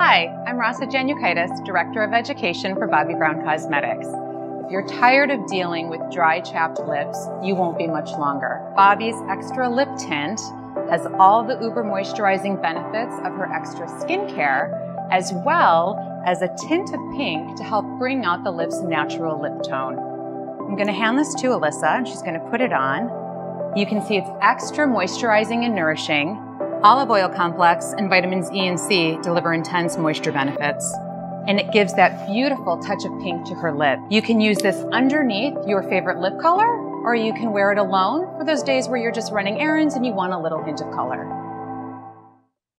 Hi, I'm Rasa Janukaitis, Director of Education for Bobbi Brown Cosmetics. If you're tired of dealing with dry, chapped lips, you won't be much longer. Bobbi's Extra Lip Tint has all the uber moisturizing benefits of her extra skincare, as well as a tint of pink to help bring out the lip's natural lip tone. I'm gonna hand this to Alyssa and she's gonna put it on. You can see it's extra moisturizing and nourishing. Olive oil complex and vitamins E and C deliver intense moisture benefits. And it gives that beautiful touch of pink to her lip. You can use this underneath your favorite lip color, or you can wear it alone for those days where you're just running errands and you want a little hint of color.